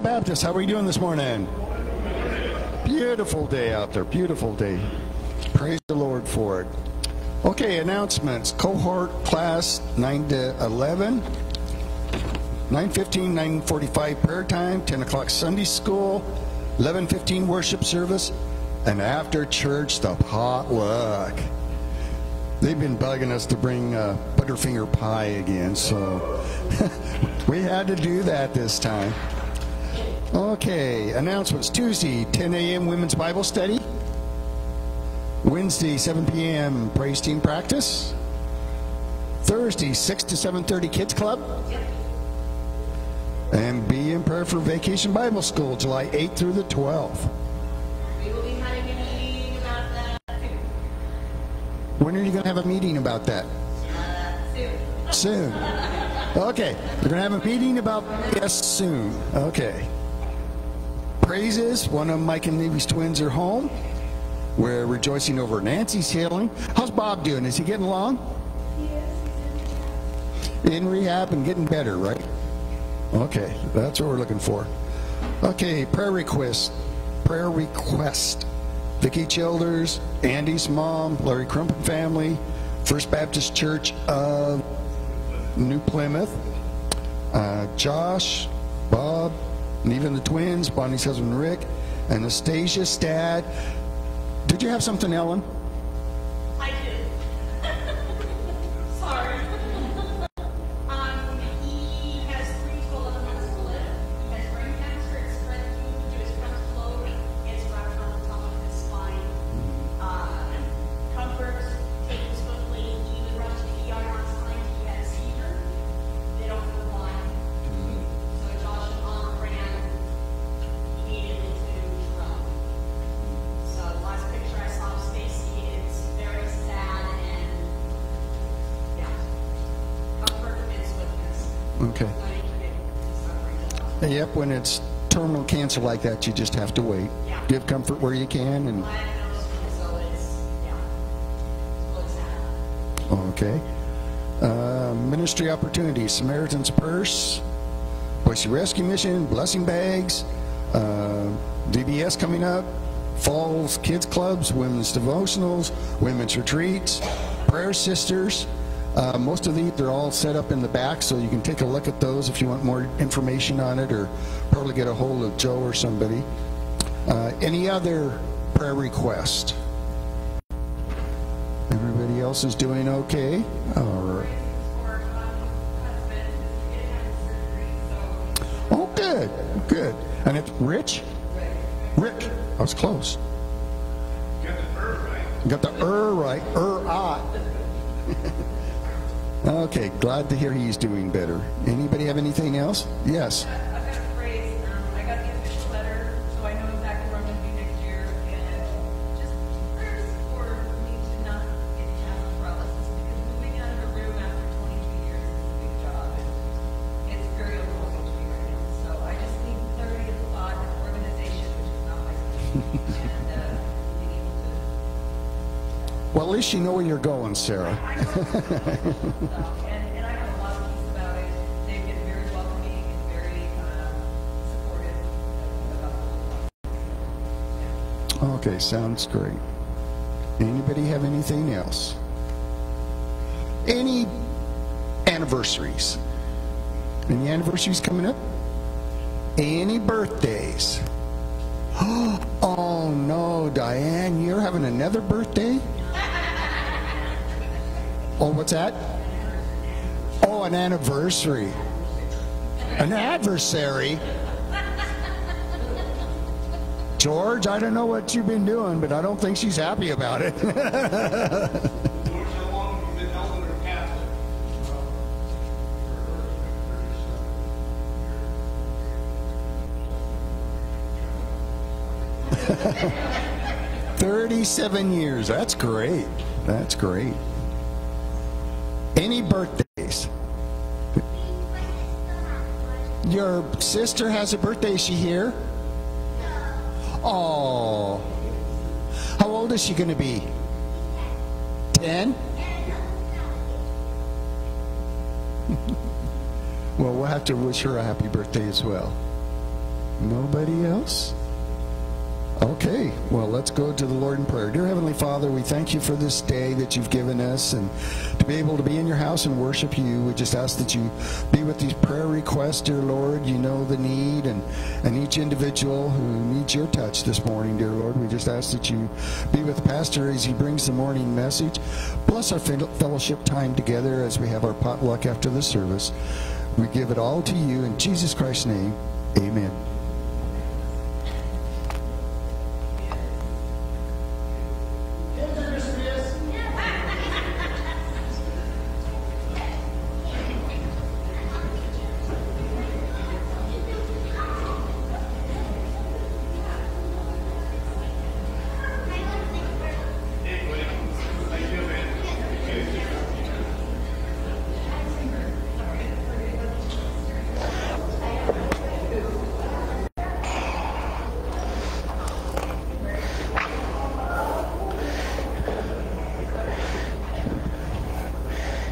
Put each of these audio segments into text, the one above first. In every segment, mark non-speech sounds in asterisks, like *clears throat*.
Baptist, how are we doing this morning? Beautiful day out there, beautiful day. Praise the Lord for it. Okay, announcements. Cohort class 9 to 11. 9.15, 9.45 prayer time, 10 o'clock Sunday school, 11.15 worship service, and after church, the potluck. They've been bugging us to bring uh, Butterfinger pie again, so *laughs* we had to do that this time. Okay, announcements. Tuesday, 10 a.m. Women's Bible Study. Wednesday, 7 p.m. Praise Team Practice. Thursday, 6 to 7.30 Kids Club. And be in prayer for Vacation Bible School, July 8th through the 12th. We will be having a meeting about that soon. When are you going to have a meeting about that? Uh, soon. Soon. *laughs* Okay, we're going to have a meeting about yes soon. Okay. Praises. One of Mike and Levy's twins are home. We're rejoicing over Nancy's healing. How's Bob doing? Is he getting along? In rehab and getting better, right? Okay, that's what we're looking for. Okay, prayer request. Prayer request. Vicki Childers, Andy's mom, Larry Crumpen family, First Baptist Church of New Plymouth, uh, Josh, Bob, and even the twins, Bonnie's husband Rick, Anastasia's dad. Did you have something, Ellen? Yep, when it's terminal cancer like that, you just have to wait. Yeah. Give comfort where you can, and Diagnosed, and so it's, yeah, looks sad. okay. Uh, ministry opportunities: Samaritan's Purse, Boise Rescue Mission, Blessing Bags, uh, VBS coming up, Falls Kids Clubs, Women's Devotionals, Women's Retreats, Prayer Sisters. Uh, most of these are all set up in the back, so you can take a look at those if you want more information on it, or probably get a hold of Joe or somebody. Uh, any other prayer request? Everybody else is doing okay? All right. For, husband, he did have surgery, so Oh, good, good. And it's Rich? Rick. I was close. you Got the er right. Er ah. *laughs* okay, glad to hear he's doing better. Anybody have anything else? Yes. Least you know where you're going, Sarah. I know, stuff, and, and I have a lot of peace about it, they've been very welcoming and very, um, supportive about the whole process. Okay, sounds great. Anybody have anything else? Any anniversaries? Any anniversaries coming up? Any birthdays? *gasps* Oh no, Diane, you're having another birthday? Oh, what's that? Oh, an anniversary. An adversary? George, I don't know what you've been doing, but I don't think she's happy about it. *laughs* Thirty-seven years. That's great. That's great. Any birthdays? Your sister has a birthday. Is she here? Oh. How old is she going to be? Ten? *laughs* well, we'll have to wish her a happy birthday as well. Nobody else? Okay, well, let's go to the Lord in prayer. Dear Heavenly Father, we thank you for this day that you've given us and to be able to be in your house and worship you. We just ask that you be with these prayer requests, dear Lord. You know the need and, and each individual who needs your touch this morning, dear Lord. We just ask that you be with pastor as he brings the morning message. Bless our fellowship time together as we have our potluck after the service. We give it all to you in Jesus Christ's name. Amen.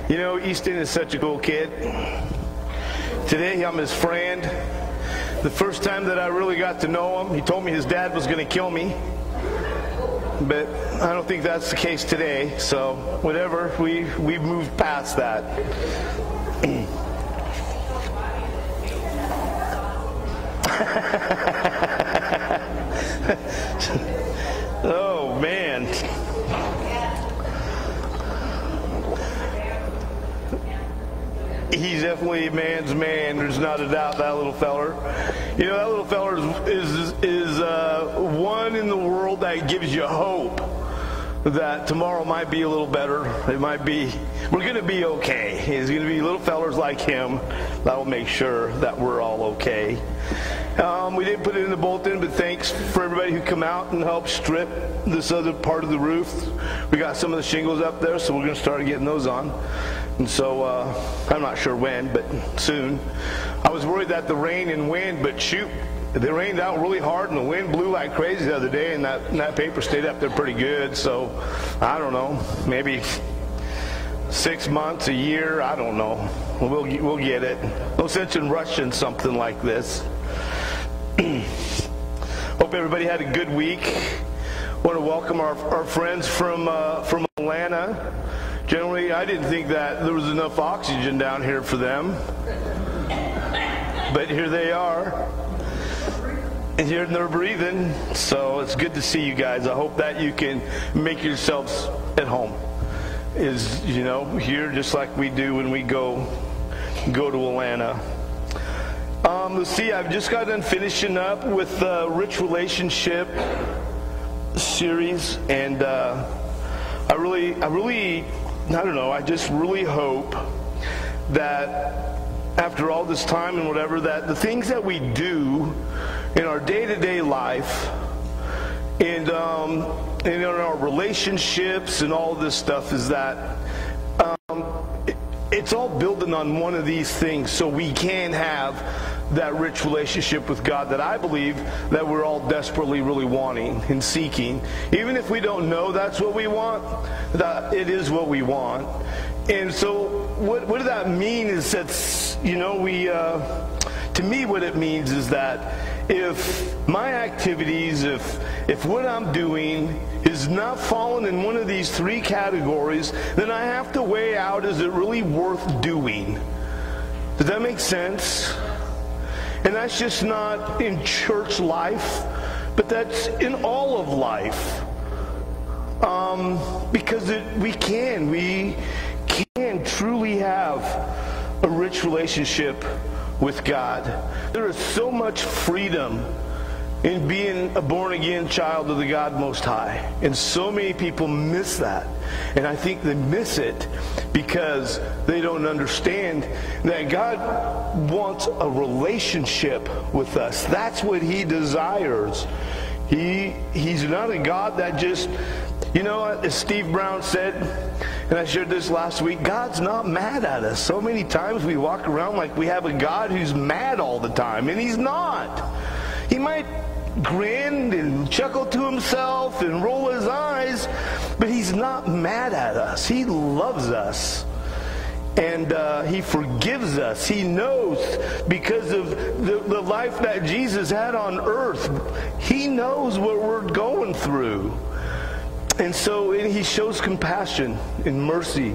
You know, Easton is such a cool kid. Today I'm his friend. The first time that I really got to know him, he told me his dad was going to kill me. But I don't think that's the case today. So whatever, we we've moved past that. oh man. he's definitely a man's man. There's not a doubt that little feller. You know, that little feller is is, is uh, one in the world that gives you hope that tomorrow might be a little better. It might be. We're going to be okay. There's going to be little fellers like him that will make sure that we're all okay. Um, we didn't put it in the bulletin, but thanks for everybody who come out and helped strip this other part of the roof. We got some of the shingles up there, so we're going to start getting those on. And so uh, I'm not sure when, but soon. I was worried that the rain and wind, but shoot, they rained out really hard and the wind blew like crazy the other day, and that, and that paper stayed up there pretty good. So I don't know, maybe six months, a year, I don't know. We'll, we'll get it. No sense in rushing something like this. *clears throat* Hope everybody had a good week. Want to welcome our, our friends from uh, from Atlanta. Generally, I didn't think that there was enough oxygen down here for them. But here they are. And here they're breathing. So it's good to see you guys. I hope that you can make yourselves at home. Is, you know, here just like we do when we go go to Atlanta. Um, let's see, I've just got done finishing up with the Rich Relationship series, and uh, I really, I really I don't know, I just really hope that after all this time and whatever, that the things that we do in our day to day life and, um, and in our relationships and all this stuff is that um, it, it's all building on one of these things. So we can have that rich relationship with God that I believe that we're all desperately really wanting and seeking. Even if we don't know that's what we want, that it is what we want. And so what, what does that mean is that, you know, we, uh, to me what it means is that if my activities, if, if what I'm doing is not falling in one of these three categories, then I have to weigh out, is it really worth doing? Does that make sense? And that's just not in church life, but that's in all of life. Um, because it, we can, we can truly have a rich relationship with God. There is so much freedom in being a born again child of the God Most High. And so many people miss that. And I think they miss it because they don't understand that God wants a relationship with us. That's what He desires. He, he's not a God that just, you know, as Steve Brown said, and I shared this last week, God's not mad at us. So many times we walk around like we have a God who's mad all the time, and He's not. He might grin and chuckle to himself and roll his eyes, but he's not mad at us. He loves us. and uh, he forgives us. He knows because of the, the life that Jesus had on earth. He knows what we're going through. And so and he shows compassion and mercy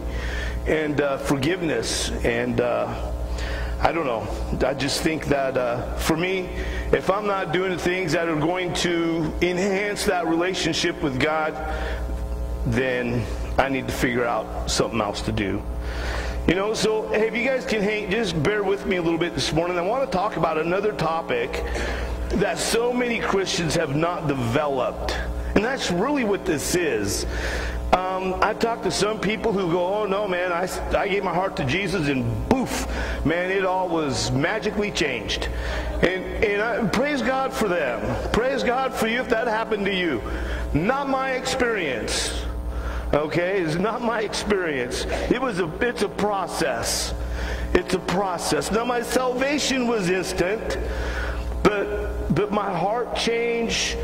and uh, forgiveness. And uh, I don't know. I just think that uh, for me, if I'm not doing things that are going to enhance that relationship with God, then I need to figure out something else to do. You know, so hey, if you guys can hang, just bear with me a little bit this morning. I want to talk about another topic that so many Christians have not developed. And that's really what this is. Um, I've talked to some people who go, oh no, man, I, I gave my heart to Jesus and boof, man, it all was magically changed. And, and I, praise God for them. Praise God for you if that happened to you. Not my experience. Okay, it's not my experience. It was a it's a process. It's a process. Now my salvation was instant, but but my heart change,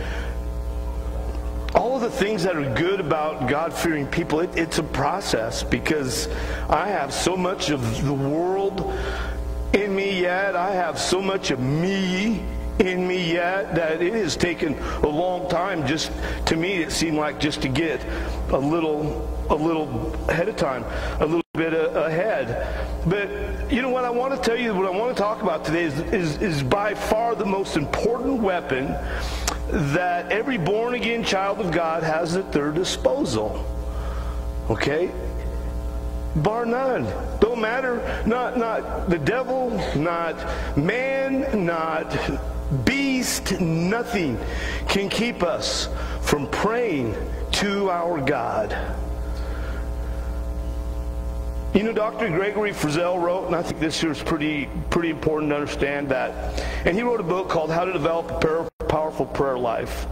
all of the things that are good about God-fearing people, it, it's a process because I have so much of the world in me yet. I have so much of me in me yet that it has taken a long time just to me it seemed like just to get a little a little ahead of time a little bit ahead but you know what i want to tell you what i want to talk about today is, is, is by far the most important weapon that every born again child of god has at their disposal okay? Bar none. Don't matter. Not not the devil not man not beast, nothing can keep us from praying to our God. You know, Dr. Gregory Frizzell wrote, and I think this here is pretty, pretty important to understand that. And he wrote a book called How to Develop a Powerful Prayer Life.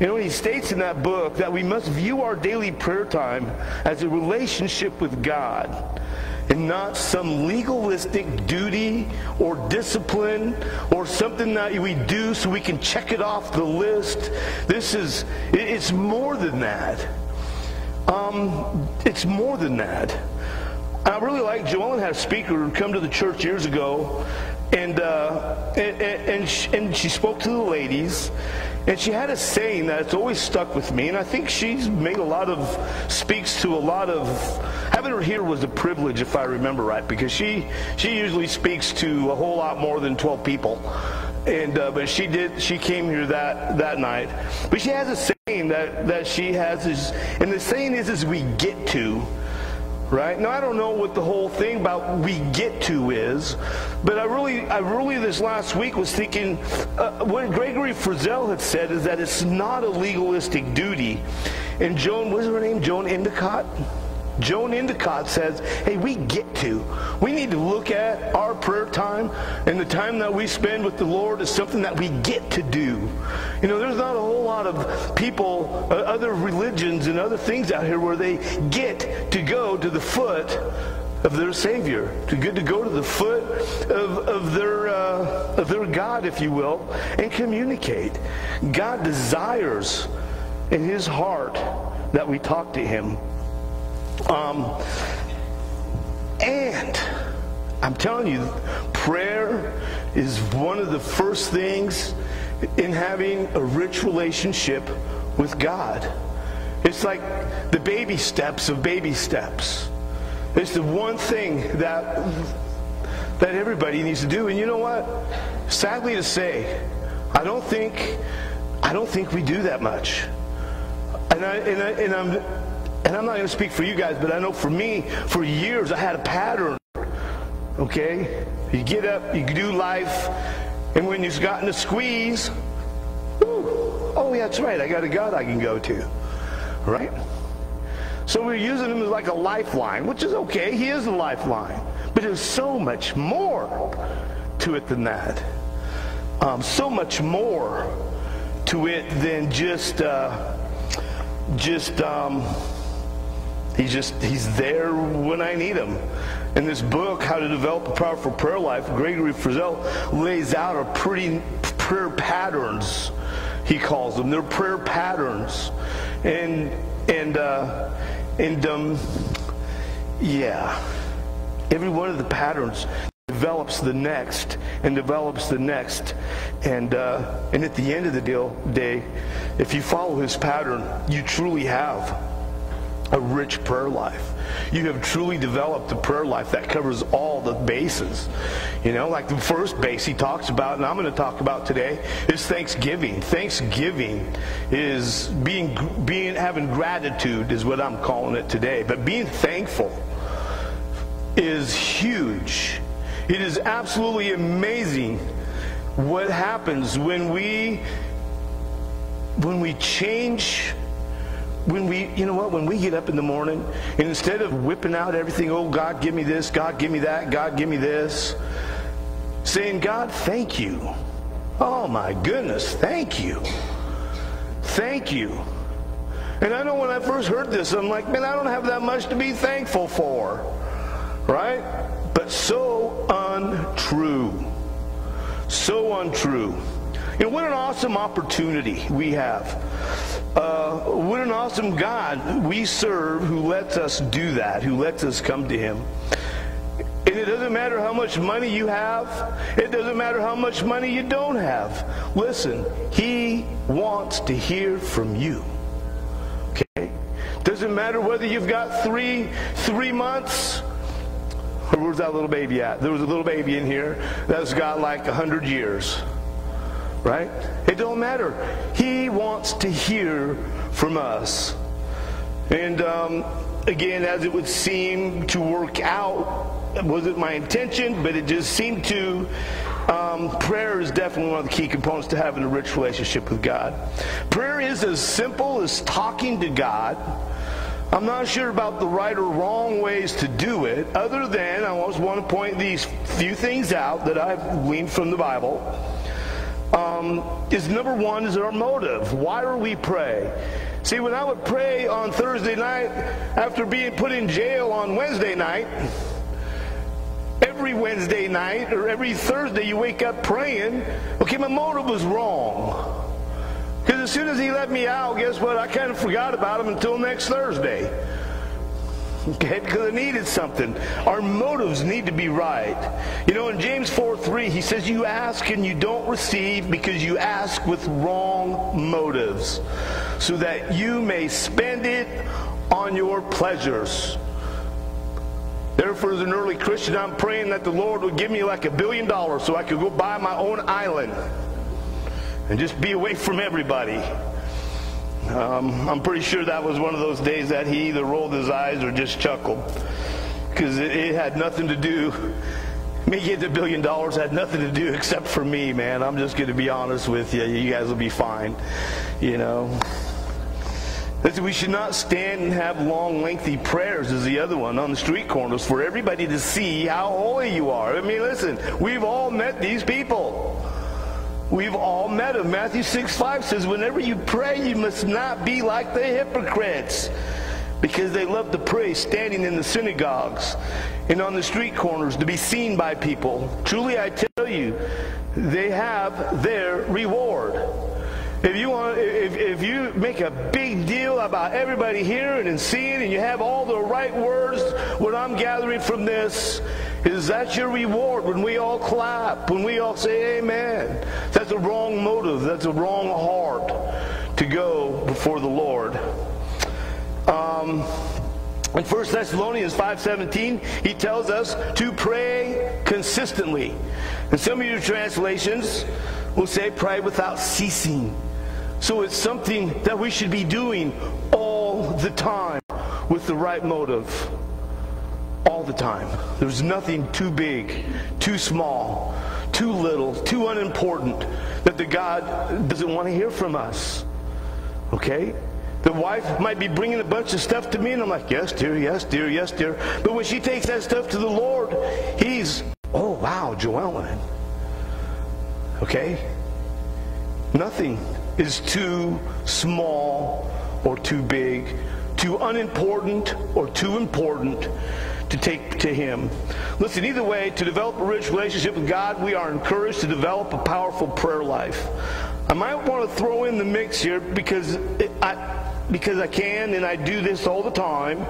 You know, he states in that book that we must view our daily prayer time as a relationship with God and not some legalistic duty or discipline or something that we do so we can check it off the list. This is, it's more than that. Um, it's more than that. I really like Joellen had a speaker come to the church years ago, and uh, and, and, she, and she spoke to the ladies, and she had a saying that it's always stuck with me, and I think she's made a lot of, speaks to a lot of, having her here was a privilege if I remember right, because she, she usually speaks to a whole lot more than 12 people. And, uh, but she did, she came here that, that night. But she has a saying that, that she has is, and the saying is, is we get to, right? Now I don't know what the whole thing about we get to is, but I really, I really this last week was thinking uh, what Gregory Frizzell had said is that it's not a legalistic duty. And Joan, what's her name? Joan Endicott. Joan Endicott says, hey, we get to. We need to look at our prayer time and the time that we spend with the Lord as something that we get to do. You know, there's not a whole lot of people, uh, other religions and other things out here where they get to go to the foot of their Savior, to get to go to the foot of, of their uh, of their God, if you will, and communicate. God desires in His heart that we talk to Him um, and I'm telling you, prayer is one of the first things in having a rich relationship with God. It's like the baby steps of baby steps. It's the one thing that that everybody needs to do. And you know what? Sadly to say, I don't think I don't think we do that much. And I and, I, and I'm and I'm not going to speak for you guys, but I know for me, for years, I had a pattern. Okay? You get up, you do life, and when you've gotten a squeeze, oh, yeah, that's right, I got a God I can go to. Right? So we're using him as like a lifeline, which is okay. He is a lifeline. But there's so much more to it than that. Um, so much more to it than just, uh, just, um, He's just, he's there when I need him. In this book, How to Develop a Powerful Prayer Life, Gregory Frizzell lays out a pretty prayer patterns, he calls them. They're prayer patterns. And, and, uh, and, um, yeah. every one of the patterns develops the next and develops the next. And, uh, and at the end of the deal, day, if you follow his pattern, you truly have a rich prayer life. You have truly developed a prayer life that covers all the bases. You know, like the first base he talks about, and I'm going to talk about today, is thanksgiving. Thanksgiving is being, being having gratitude is what I'm calling it today. But being thankful is huge. It is absolutely amazing what happens when we when we change when we, you know what, when we get up in the morning and instead of whipping out everything, oh, God, give me this, God, give me that, God, give me this, saying, God, thank you. Oh, my goodness, thank you. Thank you. And I know when I first heard this, I'm like, man, I don't have that much to be thankful for. Right? But so untrue. So untrue. You know, what an awesome opportunity we have. Uh, what an awesome God we serve who lets us do that, who lets us come to Him. And it doesn't matter how much money you have, it doesn't matter how much money you don't have. Listen, He wants to hear from you. Okay? Doesn't matter whether you've got three, three months. Where's that little baby at? There was a little baby in here that's got like a hundred years right? It don't matter. He wants to hear from us. And um, again, as it would seem to work out, wasn't my intention, but it just seemed to. Um, prayer is definitely one of the key components to having a rich relationship with God. Prayer is as simple as talking to God. I'm not sure about the right or wrong ways to do it, other than I just want to point these few things out that I've gleaned from the Bible um, is number one is our motive. Why are we pray? See, when I would pray on Thursday night after being put in jail on Wednesday night, every Wednesday night or every Thursday you wake up praying, okay, my motive was wrong. Because as soon as he let me out, guess what? I kind of forgot about him until next Thursday. Okay, because I needed something. Our motives need to be right. You know, in James 4 3, he says, You ask and you don't receive because you ask with wrong motives, so that you may spend it on your pleasures. Therefore, as an early Christian, I'm praying that the Lord would give me like a billion dollars so I could go buy my own island and just be away from everybody. Um, I'm pretty sure that was one of those days that he either rolled his eyes or just chuckled because it, it, had nothing to do. Me getting a billion dollars had nothing to do except for me, man. I'm just going to be honest with you. You guys will be fine, you know. Listen, we should not stand and have long, lengthy prayers as the other one on the street corners for everybody to see how holy you are. I mean, listen, we've all met these people. We've all met him. Matthew 6 5 says, Whenever you pray, you must not be like the hypocrites, because they love to pray standing in the synagogues and on the street corners to be seen by people. Truly, I tell you, they have their reward. If you want, if, if you make a big deal about everybody hearing and seeing, and you have all the right words, what I'm gathering from this is that your reward when we all clap, when we all say amen? That's a wrong motive. That's a wrong heart to go before the Lord. Um, in 1 Thessalonians 5.17, he tells us to pray consistently. And some of your translations will say pray without ceasing. So it's something that we should be doing all the time with the right motive all the time. There's nothing too big, too small, too little, too unimportant that the God doesn't want to hear from us. Okay? The wife might be bringing a bunch of stuff to me, and I'm like, yes, dear, yes, dear, yes, dear. But when she takes that stuff to the Lord, He's, oh, wow, Joellen. Okay? Nothing is too small or too big, too unimportant or too important to take to Him. Listen, either way, to develop a rich relationship with God, we are encouraged to develop a powerful prayer life. I might want to throw in the mix here because I, because I can and I do this all the time.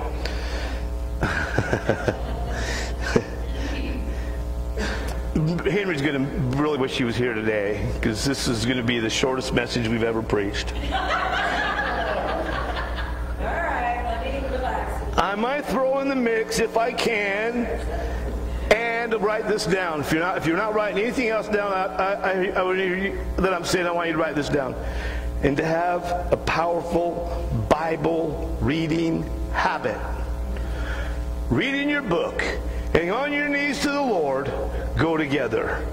*laughs* Henry's going to really wish he was here today because this is going to be the shortest message we've ever preached. All right, let me relax. I might throw in the mix if I can, and write this down. If you're not, if you're not writing anything else down, I, I, I, that I'm saying, I want you to write this down, and to have a powerful Bible reading habit. Reading your book and on your knees to the Lord go together.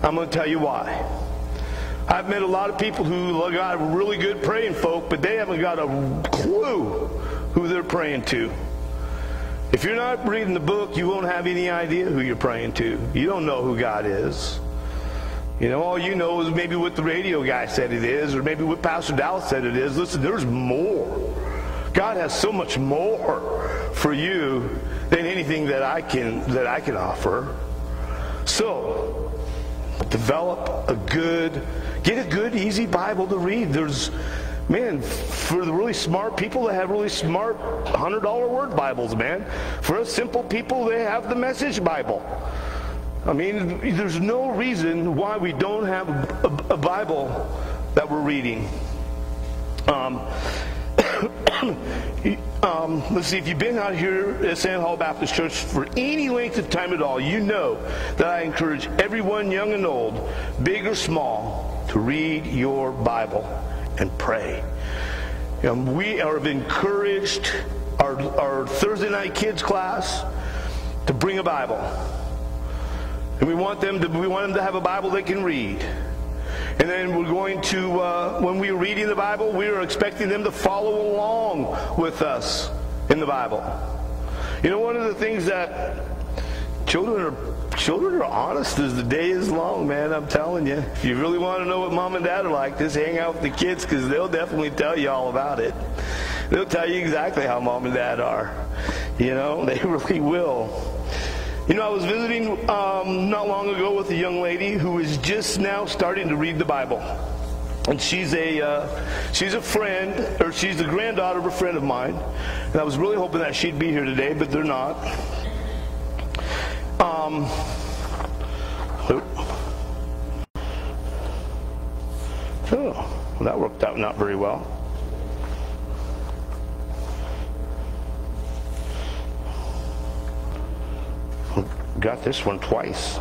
I'm going to tell you why. I've met a lot of people who got really good praying folk, but they haven't got a clue who they're praying to. If you're not reading the book, you won't have any idea who you're praying to. You don't know who God is. You know, all you know is maybe what the radio guy said it is, or maybe what Pastor Dallas said it is. Listen, there's more. God has so much more for you than anything that I can that I can offer. So, develop a good, get a good, easy Bible to read. There's, man, for the really smart people, they have really smart hundred dollar word Bibles, man. For us simple people, they have the Message Bible. I mean, there's no reason why we don't have a, a Bible that we're reading. Um, *coughs* um, let's see, if you've been out here at Sand Hollow Baptist Church for any length of time at all, you know that I encourage everyone, young and old, big or small, to read your Bible and pray. Um, we are encouraged, our, our Thursday night kids class, to bring a Bible. And we want them to, we want them to have a Bible they can read. And then we're going to, uh, when we're reading the Bible, we are expecting them to follow along with us in the Bible. You know, one of the things that children are children are honest as the day is long, man. I'm telling you. If you really want to know what mom and dad are like, just hang out with the kids because they'll definitely tell you all about it. They'll tell you exactly how mom and dad are. You know, *laughs* they really will. You know, I was visiting um, not long ago with a young lady who is just now starting to read the Bible. And she's a uh, she's a friend, or she's the granddaughter of a friend of mine. And I was really hoping that she'd be here today, but they're not. Um, oh, well, that worked out not very well. got this one twice.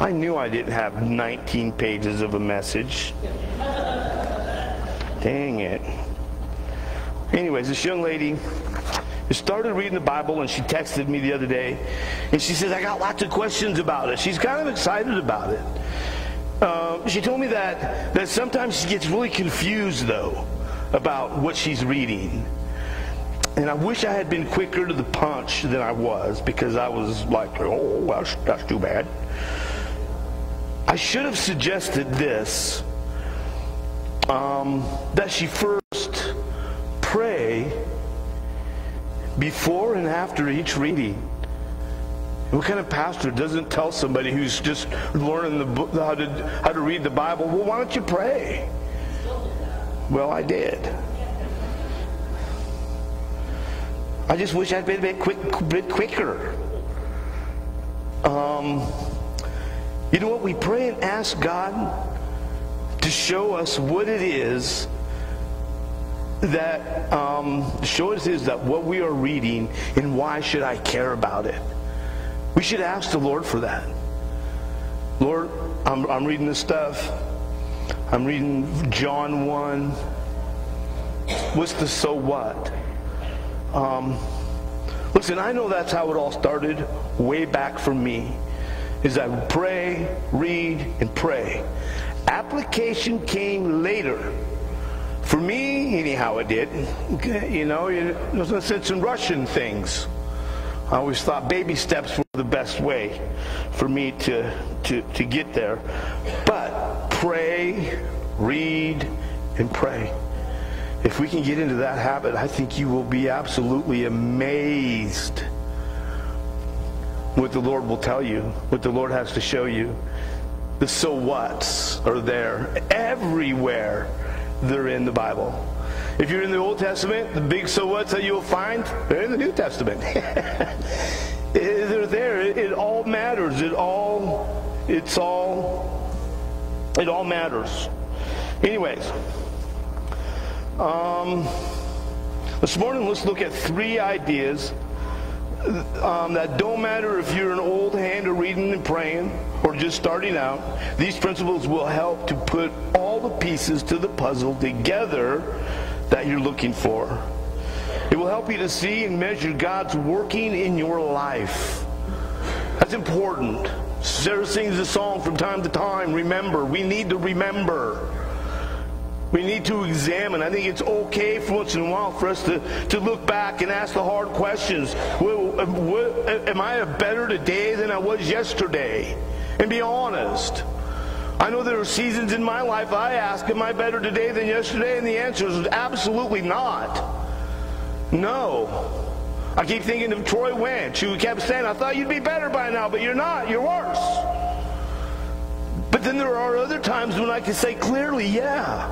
I knew I didn't have 19 pages of a message. Dang it. Anyways, this young lady started reading the Bible and she texted me the other day and she says, I got lots of questions about it. She's kind of excited about it. Uh, she told me that, that sometimes she gets really confused, though, about what she's reading. And I wish I had been quicker to the punch than I was because I was like, oh, that's, that's too bad. I should have suggested this um, that she first pray before and after each reading. What kind of pastor doesn't tell somebody who's just learning the how to how to read the Bible? Well, why don't you pray? Well, I did. I just wish I'd been a bit, quick, bit quicker. Um, you know what? We pray and ask God to show us what it is that um, show us is that what we are reading and why should I care about it? We should ask the Lord for that. Lord, I'm, I'm reading this stuff. I'm reading John 1. What's the so what? Um, listen, I know that's how it all started way back for me. Is I would pray, read, and pray. Application came later. For me, anyhow, it did. You know, there's no sense in rushing things. I always thought baby steps were the best way for me to, to, to get there. But pray, read, and pray. If we can get into that habit, I think you will be absolutely amazed what the Lord will tell you, what the Lord has to show you. The so whats are there everywhere. They're in the Bible. If you're in the Old Testament, the big so what's that you'll find, they're in the New Testament. *laughs* they're there. It, it all matters. It all, it's all, it all matters. Anyways, um, this morning let's look at three ideas um, that don't matter if you're an old hand at reading and praying or just starting out. These principles will help to put all the pieces to the puzzle together that you're looking for. It will help you to see and measure God's working in your life. That's important. Sarah sings a song from time to time. Remember, we need to remember. We need to examine. I think it's okay for once in a while for us to, to look back and ask the hard questions. am I better today than I was yesterday? And be honest. I know there are seasons in my life I ask, Am I better today than yesterday? And the answer is absolutely not. No. I keep thinking of Troy Winch, who kept saying, I thought you'd be better by now, but you're not. You're worse. But then there are other times when I can say clearly, Yeah.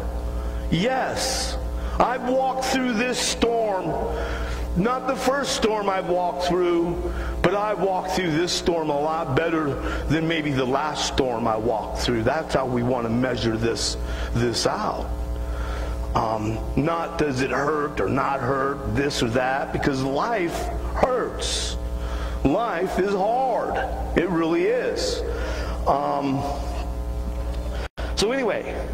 Yes, I've walked through this storm. Not the first storm I've walked through, but I've walked through this storm a lot better than maybe the last storm I walked through. That's how we want to measure this, this out. Um, not does it hurt or not hurt, this or that, because life hurts. Life is hard. It really is. Um, so, anyway,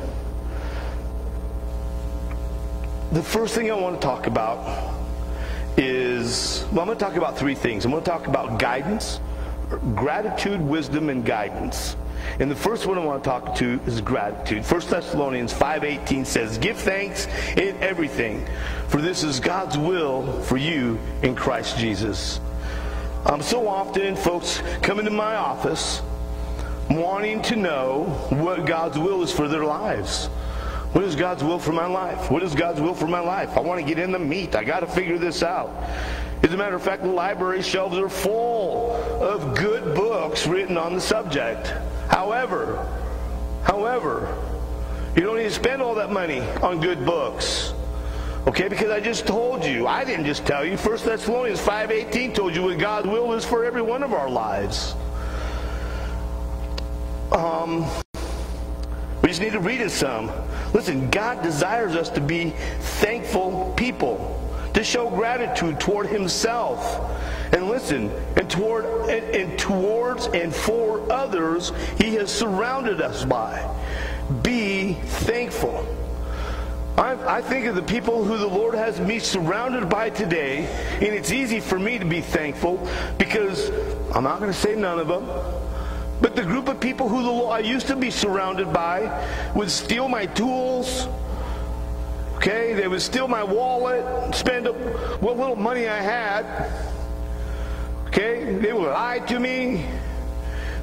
the first thing I want to talk about is well, I'm going to talk about three things. I'm going to talk about guidance, gratitude, wisdom, and guidance. And the first one I want to talk to is gratitude. 1 Thessalonians 5:18 says, "Give thanks in everything, for this is God's will for you in Christ Jesus." Um, so often, folks come into my office wanting to know what God's will is for their lives. What is God's will for my life? What is God's will for my life? I want to get in the meat. I got to figure this out. As a matter of fact, the library shelves are full of good books written on the subject. However, however, you don't need to spend all that money on good books. Okay, because I just told you, I didn't just tell you. 1 Thessalonians 5.18 told you what God's will is for every one of our lives. Um, we just need to read it some. Listen, God desires us to be thankful people, to show gratitude toward Himself. And listen, and toward and, and towards and for others He has surrounded us by. Be thankful. I, I, think of the people who the Lord has me surrounded by today, and it's easy for me to be thankful because I'm not going to say none of them. But the group of people who the, I used to be surrounded by would steal my tools. Okay, they would steal my wallet, spend what little money I had. Okay, they would lie to me.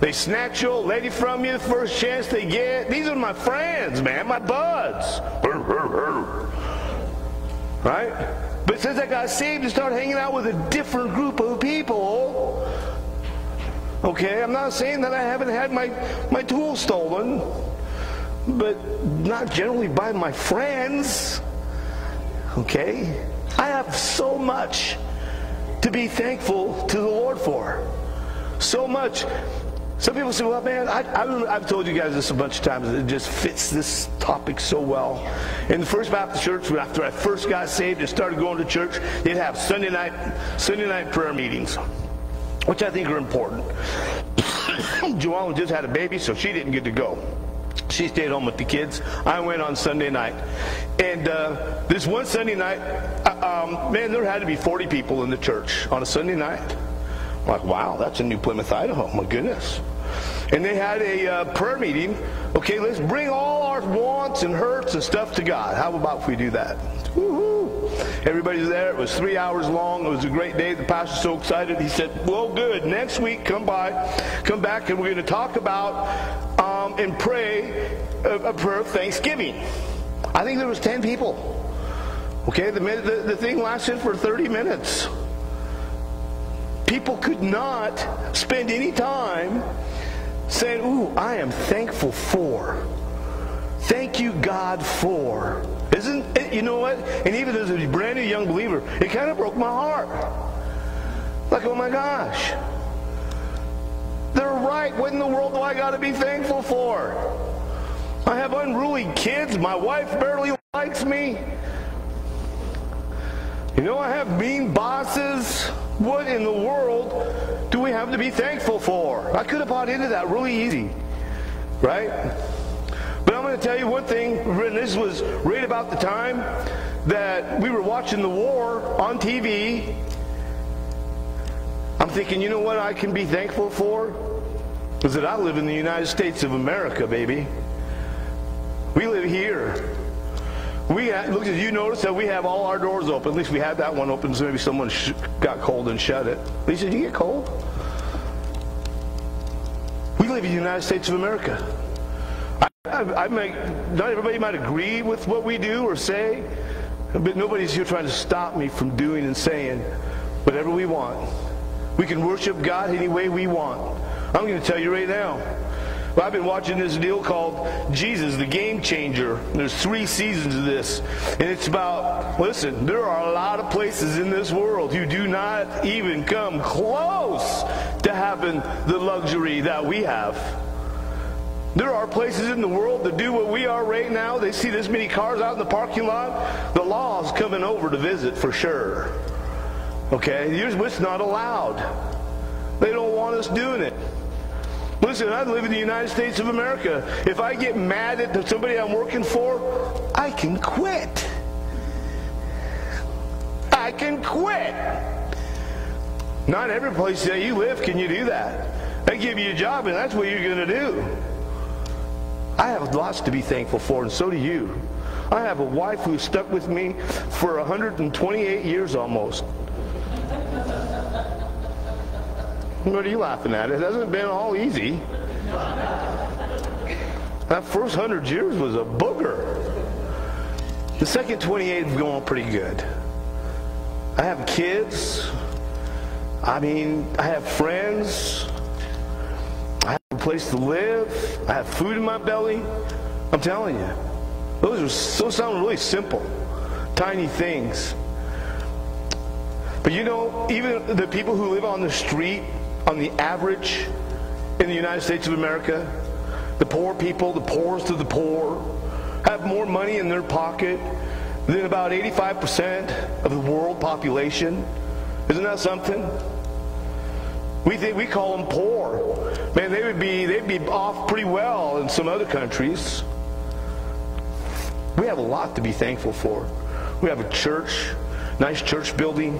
They snatch your lady from you the first chance they get. These are my friends, man, my buds. Right? But since I got saved and started hanging out with a different group of people, Okay, I'm not saying that I haven't had my, my tools stolen, but not generally by my friends. Okay? I have so much to be thankful to the Lord for. So much. Some people say, well, man, I, have told you guys this a bunch of times. It just fits this topic so well. In the First Baptist Church, after I first got saved and started going to church, they'd have Sunday night, Sunday night prayer meetings which I think are important. *coughs* Joellen just had a baby, so she didn't get to go. She stayed home with the kids. I went on Sunday night. And uh, this one Sunday night, uh, um, man, there had to be 40 people in the church on a Sunday night. I'm like, wow, that's in New Plymouth, Idaho. My goodness. And they had a uh, prayer meeting. Okay, let's bring all our wants and hurts and stuff to God. How about if we do that? Woo-hoo. Everybody's there. It was three hours long. It was a great day. The pastor's so excited. He said, well, good. Next week, come by, come back, and we're going to talk about um, and pray a, a, prayer of thanksgiving. I think there was 10 people. Okay, the, the, the thing lasted for 30 minutes. People could not spend any time saying, ooh, I am thankful for. Thank you, God, for. Isn't it, you know what? And even as a brand new young believer, it kind of broke my heart. Like, oh my gosh. They're right. What in the world do I got to be thankful for? I have unruly kids. My wife barely likes me. You know, I have mean bosses. What in the world do we have to be thankful for? I could have bought into that really easy, right? But I'm going to tell you one thing. and This was right about the time that we were watching the war on TV. I'm thinking, you know what I can be thankful for? Is that I live in the United States of America, baby. We live here. We look, did you notice that uh, we have all our doors open? At least we had that one open, so maybe someone got cold and shut it. Lisa, did you get cold? We live in the United States of America. I, I, I might, not everybody might agree with what we do or say, but nobody's here trying to stop me from doing and saying whatever we want. We can worship God any way we want. I'm going to tell you right now. I've been watching this deal called Jesus, the Game Changer. There's three seasons of this. And it's about, listen, there are a lot of places in this world who do not even come close to having the luxury that we have. There are places in the world that do what we are right now. They see this many cars out in the parking lot. The law's coming over to visit for sure. Okay? It's not allowed. They don't want us doing it. Listen, I live in the United States of America. If I get mad at somebody I'm working for, I can quit. I can quit. Not every place that you live can you do that. They give you a job and that's what you're going to do. I have lots to be thankful for, and so do you. I have a wife who stuck with me for 128 years almost. What are you laughing at? It hasn't been all easy. That first hundred years was a booger. The second 28 is going pretty good. I have kids. I mean, I have friends. I have a place to live. I have food in my belly. I'm telling you. Those are those sound really simple, tiny things. But you know, even the people who live on the street on the average in the United States of America, the poor people, the poorest of the poor, have more money in their pocket than about 85% of the world population. Isn't that something? We think we call them poor. Man, they would be they'd be off pretty well in some other countries. We have a lot to be thankful for. We have a church, nice church building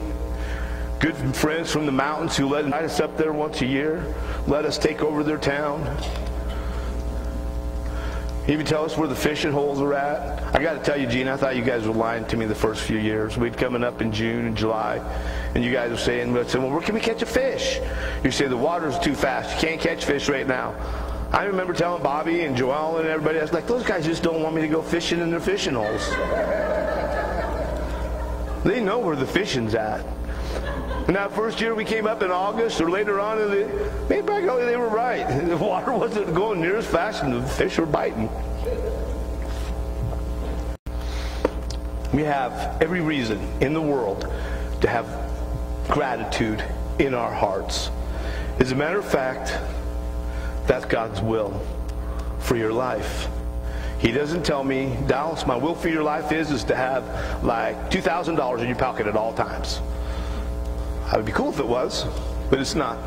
good friends from the mountains who let us up there once a year, let us take over their town. Even tell us where the fishing holes are at. I got to tell you, Gene, I thought you guys were lying to me the first few years. We'd coming up in June and July, and you guys were saying, well, where can we catch a fish? You say the water's too fast. You can't catch fish right now. I remember telling Bobby and Joel and everybody, was like, those guys just don't want me to go fishing in their fishing holes. they know where the fishing's at. And that first year we came up in August or later on, in the, maybe back they were right. *laughs* The water wasn't going near as fast and the fish were biting. We have every reason in the world to have gratitude in our hearts. As a matter of fact, that's God's will for your life. He doesn't tell me, Dallas, my will for your life is is to have like $2,000 in your pocket at all times. That would be cool if it was, but it's not.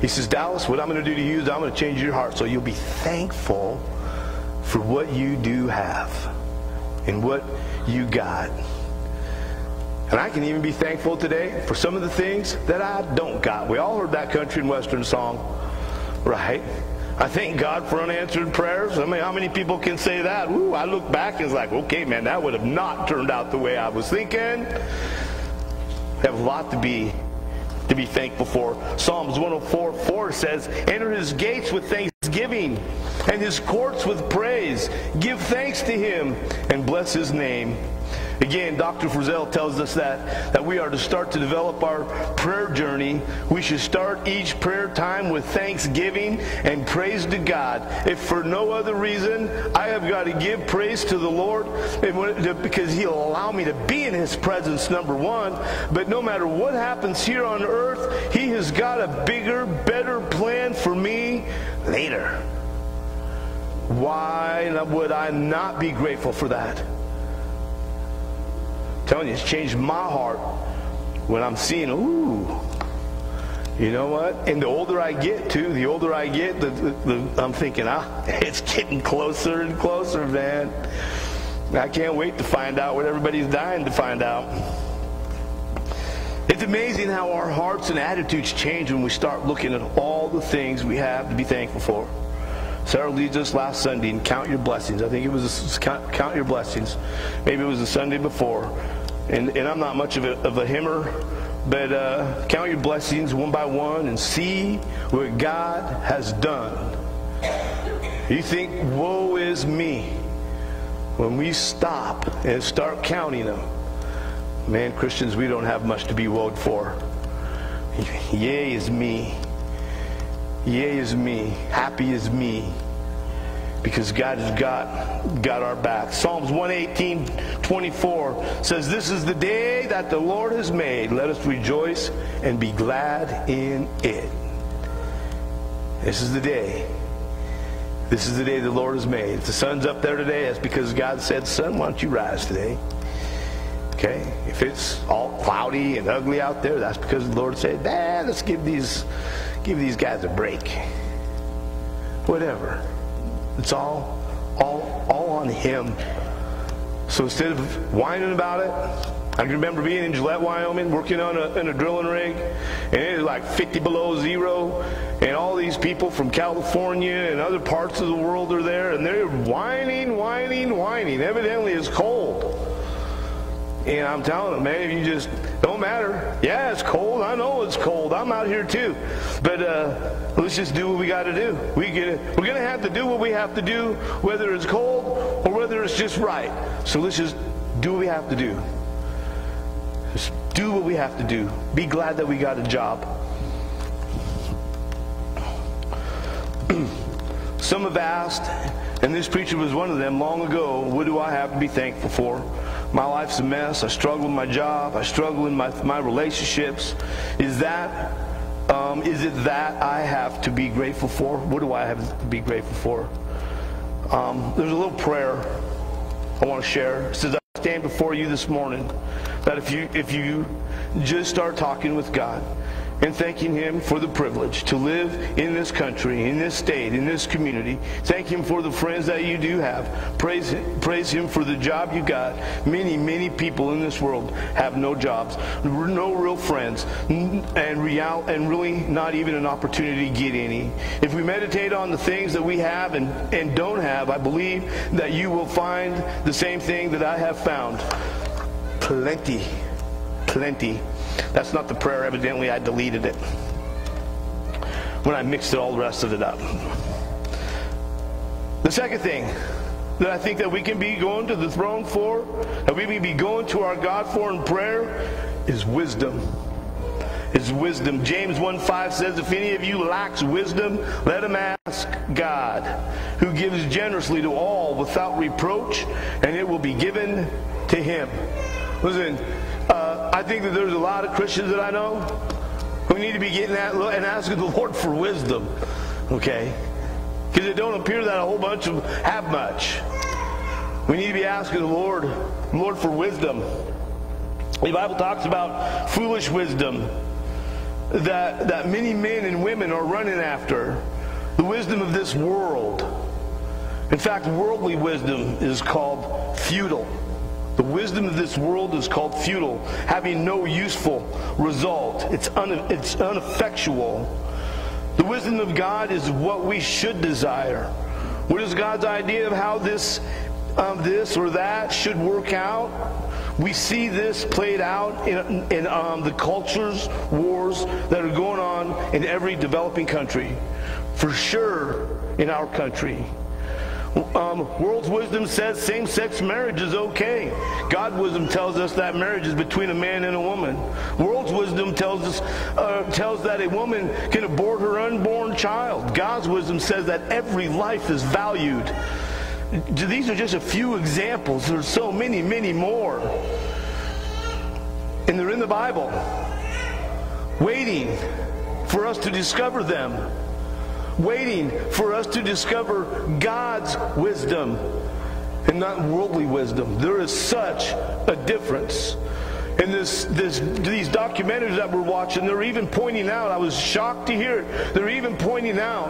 He says, Dallas, what I'm going to do to you is I'm going to change your heart so you'll be thankful for what you do have and what you got. And I can even be thankful today for some of the things that I don't got. We all heard that country and western song, right? I thank God for unanswered prayers. I mean, how many people can say that? Ooh, I look back and it's like, okay, man, that would have not turned out the way I was thinking. We have a lot to be to be thankful for. Psalms 104 4 says, Enter his gates with thanksgiving and his courts with praise. Give thanks to him and bless his name. Again, Dr. Frizzell tells us that, that we are to start to develop our prayer journey. We should start each prayer time with thanksgiving and praise to God. If for no other reason, I have got to give praise to the Lord because He'll allow me to be in His presence, number one. But no matter what happens here on earth, He has got a bigger, better plan for me later. Why would I not be grateful for that? Telling you, it's changed my heart when I'm seeing, ooh, you know what? And the older I get, too, the older I get, the, the, the, I'm thinking, ah, *laughs* it's getting closer and closer, man. I can't wait to find out what everybody's dying to find out. It's amazing how our hearts and attitudes change when we start looking at all the things we have to be thankful for. Sarah leads us last Sunday and count your blessings. I think it was a, count, count your blessings. Maybe it was the Sunday before and, and I'm not much of a, of a hymner, but uh, count your blessings one by one and see what God has done. You think, woe is me. When we stop and start counting them, man, Christians, we don't have much to be woed for. *laughs* Yay is me. Yay is me. Happy is me because God has got, got our back. Psalms 118, 24 says, This is the day that the Lord has made. Let us rejoice and be glad in it. This is the day. This is the day the Lord has made. If the sun's up there today, that's because God said, Sun, why don't you rise today? Okay? If it's all cloudy and ugly out there, that's because the Lord said, nah, let's give these, give these guys a break. Whatever. It's all, all, all on Him. So instead of whining about it, I can remember being in Gillette, Wyoming, working on a, in a drilling rig, and it was like 50 below zero, and all these people from California and other parts of the world are there, and they're whining, whining, whining. Evidently, it's cold. And I'm telling them, man, if you just don't matter. Yeah, it's cold. I know it's cold. I'm out here too. But uh, let's just do what we got to do. We get we're going to have to do what we have to do, whether it's cold or whether it's just right. So let's just do what we have to do. Just do what we have to do. Be glad that we got a job. *clears throat* Some have asked, and this preacher was one of them long ago, what do I have to be thankful for? My life's a mess. I struggle with my job. I struggle in my, my relationships. Is that, um, is it that I have to be grateful for? What do I have to be grateful for? Um, there's a little prayer I want to share. It says, I stand before you this morning that if you, if you just start talking with God, and thanking Him for the privilege to live in this country, in this state, in this community. Thank Him for the friends that you do have. Praise, praise Him for the job you got. Many, many people in this world have no jobs, no real friends, and real, and really not even an opportunity to get any. If we meditate on the things that we have and, and don't have, I believe that you will find the same thing that I have found. Plenty. Plenty that's not the prayer. Evidently, I deleted it when I mixed it all the rest of it up. The second thing that I think that we can be going to the throne for, that we can be going to our God for in prayer, is wisdom. Is wisdom. James 1 5 says, If any of you lacks wisdom, let him ask God, who gives generously to all without reproach, and it will be given to him. Listen, I think that there's a lot of Christians that I know who need to be getting that and asking the Lord for wisdom. Okay? Because it don't appear that a whole bunch of have much. We need to be asking the Lord, Lord, for wisdom. The Bible talks about foolish wisdom that, that many men and women are running after. The wisdom of this world. In fact, worldly wisdom is called futile. The wisdom of this world is called futile, having no useful result. It's, un, it's ineffectual. The wisdom of God is what we should desire. What is God's idea of how this, um, this or that should work out? We see this played out in, in um, the cultures, wars that are going on in every developing country. For sure, in our country. Um, world's wisdom says same-sex marriage is okay. God wisdom tells us that marriage is between a man and a woman. World's wisdom tells us uh, tells that a woman can abort her unborn child. God's wisdom says that every life is valued. These are just a few examples. There's so many, many more. And they're in the Bible, waiting for us to discover them waiting for us to discover God's wisdom and not worldly wisdom. There is such a difference. And this, this, these documentaries that we're watching, they're even pointing out, I was shocked to hear it, they're even pointing out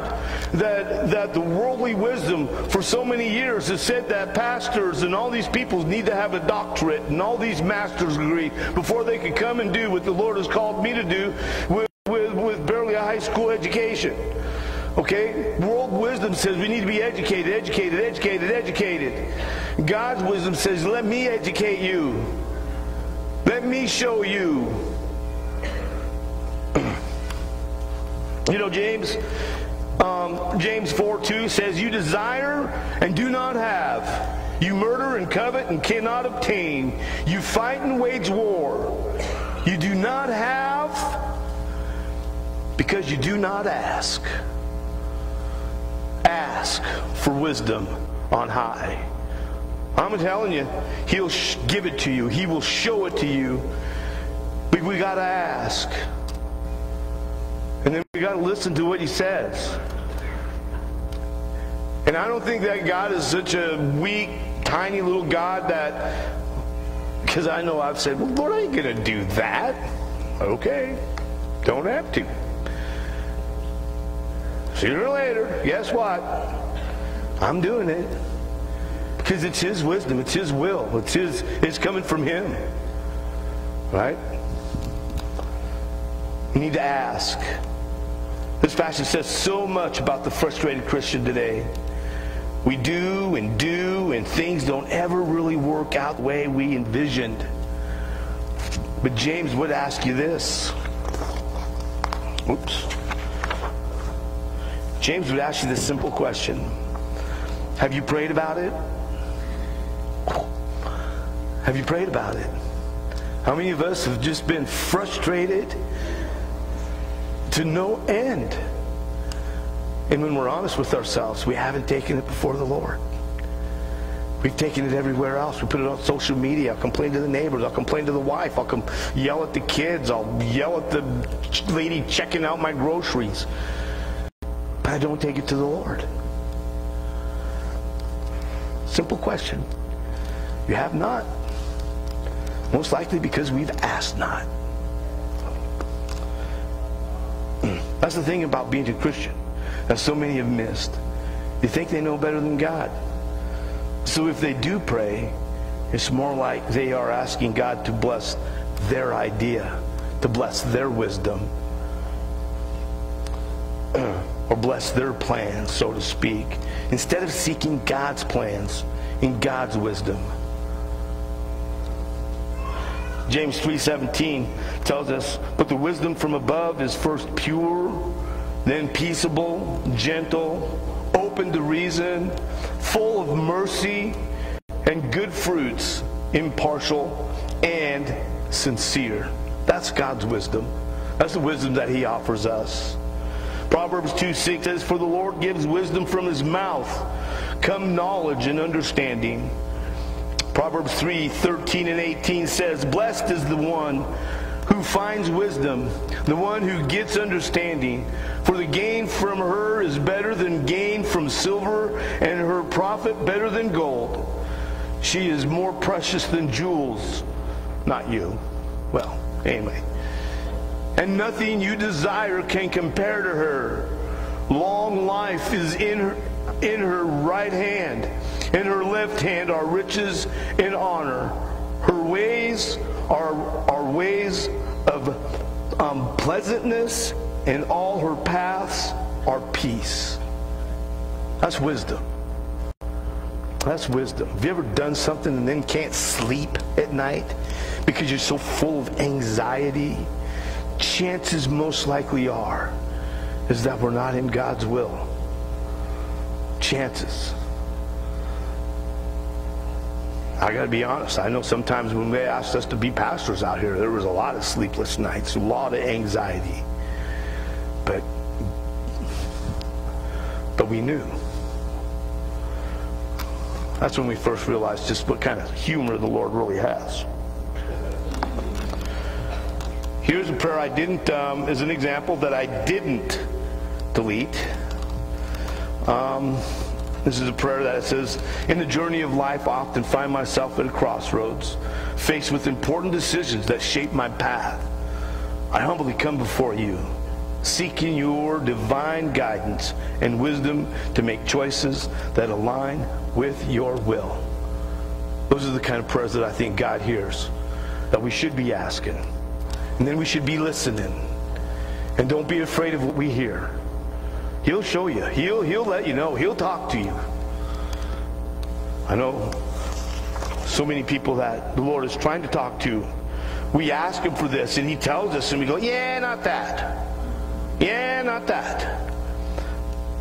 that, that the worldly wisdom for so many years has said that pastors and all these people need to have a doctorate and all these master's degree before they could come and do what the Lord has called me to do with, with, with barely a high school education. Okay? World wisdom says we need to be educated, educated, educated, educated. God's wisdom says, let me educate you. Let me show you. *clears throat* you know, James, um, James 4 2 says, You desire and do not have. You murder and covet and cannot obtain. You fight and wage war. You do not have because you do not ask ask for wisdom on high. I'm telling you, He'll give it to you. He will show it to you. But we got to ask. And then we got to listen to what He says. And I don't think that God is such a weak, tiny little God that, because I know I've said, well, Lord, I ain't going to do that. Okay, don't have to. Sooner or later, guess what? I'm doing it. Because it's His wisdom, it's His will, it's His, it's coming from Him. Right? You need to ask. This passage says so much about the frustrated Christian today. We do and do, and things don't ever really work out the way we envisioned. But James would ask you this. Oops. James would ask you this simple question Have you prayed about it? Have you prayed about it? How many of us have just been frustrated to no end? And when we're honest with ourselves, we haven't taken it before the Lord. We've taken it everywhere else. We put it on social media. I'll complain to the neighbors. I'll complain to the wife. I'll come yell at the kids. I'll yell at the lady checking out my groceries. I don't take it to the Lord? Simple question. You have not. Most likely because we've asked not. Hmm. That's the thing about being a Christian that so many have missed. They think they know better than God. So if they do pray, it's more like they are asking God to bless their idea, to bless their wisdom *clears throat* or bless their plans, so to speak, instead of seeking God's plans in God's wisdom. James 3:17 tells us, "But the wisdom from above is first pure, then peaceable, gentle, open to reason, full of mercy and good fruits, impartial and sincere." That's God's wisdom. That's the wisdom that he offers us. Proverbs 2 6 says, For the Lord gives wisdom from his mouth, come knowledge and understanding. Proverbs 3 13 and 18 says, Blessed is the one who finds wisdom, the one who gets understanding. For the gain from her is better than gain from silver, and her profit better than gold. She is more precious than jewels. Not you. Well, anyway and nothing you desire can compare to her. Long life is in her, in her right hand, in her left hand are riches and honor. Her ways are, are ways of um, pleasantness, and all her paths are peace. That's wisdom. That's wisdom. Have you ever done something and then can't sleep at night because you're so full of anxiety? Chances most likely are is that we're not in God's will. Chances. I got to be honest. I know sometimes when they asked us to be pastors out here, there was a lot of sleepless nights, a lot of anxiety. But but we knew. That's when we first realized just what kind of humor the Lord really has. Here's a prayer I didn't, um, as an example, that I didn't delete. Um, this is a prayer that says, In the journey of life, I often find myself at a crossroads, faced with important decisions that shape my path. I humbly come before you, seeking your divine guidance and wisdom to make choices that align with your will. Those are the kind of prayers that I think God hears, that we should be asking. And then we should be listening. And don't be afraid of what we hear. He'll show you. He'll, he'll let you know. He'll talk to you. I know so many people that the Lord is trying to talk to. We ask Him for this, and He tells us, and we go, yeah, not that. Yeah, not that.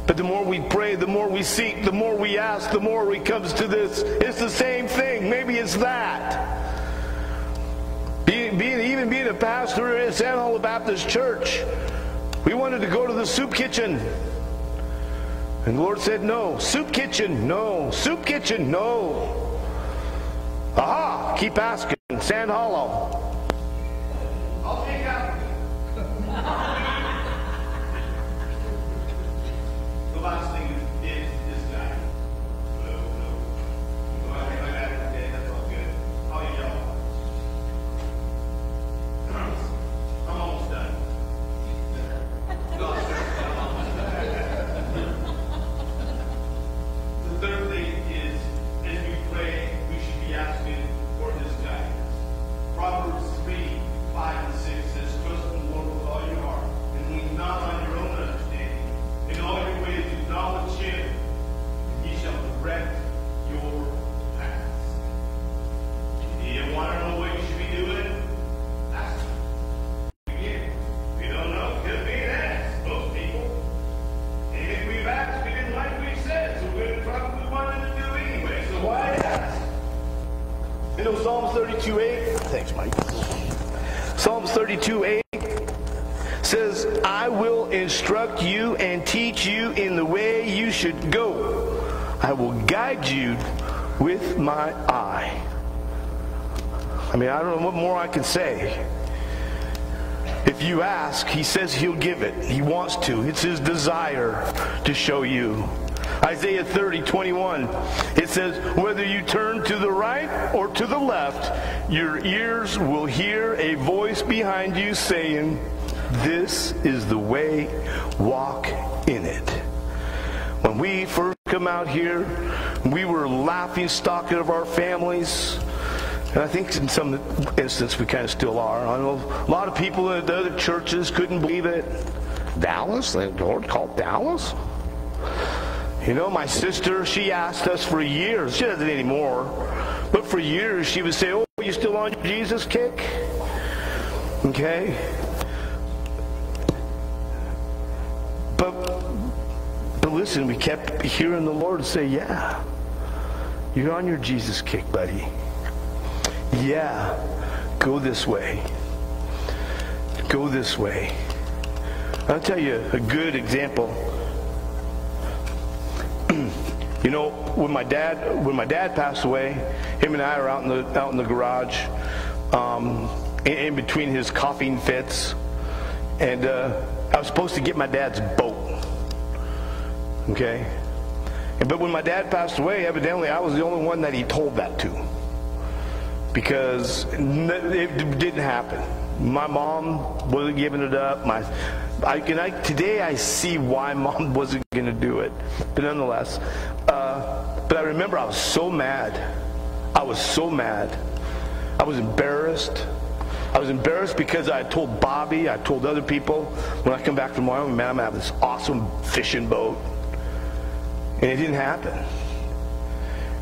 But the more we pray, the more we seek, the more we ask, the more He comes to this. It's the same thing. Maybe it's that. Being, even being a pastor at Sand Hollow Baptist Church, we wanted to go to the soup kitchen. And the Lord said, No. Soup kitchen, no. Soup kitchen, no. Aha! Keep asking. Sand Hollow. Instruct you and teach you in the way you should go. I will guide you with my eye. I mean, I don't know what more I can say. If you ask, he says he'll give it. He wants to. It's his desire to show you. Isaiah 30, 21, it says, Whether you turn to the right or to the left, your ears will hear a voice behind you saying, This is the way, walk in it. When we first come out here, we were laughing stock of our families. And I think in some instances we kind of still are. I know a lot of people in the other churches couldn't believe it. Dallas? The Lord called Dallas? You know, my sister, she asked us for years, she doesn't anymore, but for years she would say, Oh, you still on your Jesus kick? Okay? But, but listen, we kept hearing the Lord say, Yeah, you're on your Jesus kick, buddy. Yeah, go this way. Go this way. I'll tell you a good example. *clears throat* you know, when my dad when my dad passed away, him and I are out in the out in the garage, um, in, in between his coughing fits, and uh, I was supposed to get my dad's boat. Okay, but when my dad passed away, evidently I was the only one that he told that to because it didn't happen. My mom wasn't giving it up. My, I, and I, today I see why *laughs* mom wasn't going to do it. But nonetheless, uh, but I remember I was so mad. I was so mad. I was embarrassed. I was embarrassed because I told Bobby, I told other people when I come back from Wyoming, man, I'm going to have this awesome fishing boat. And it didn't happen.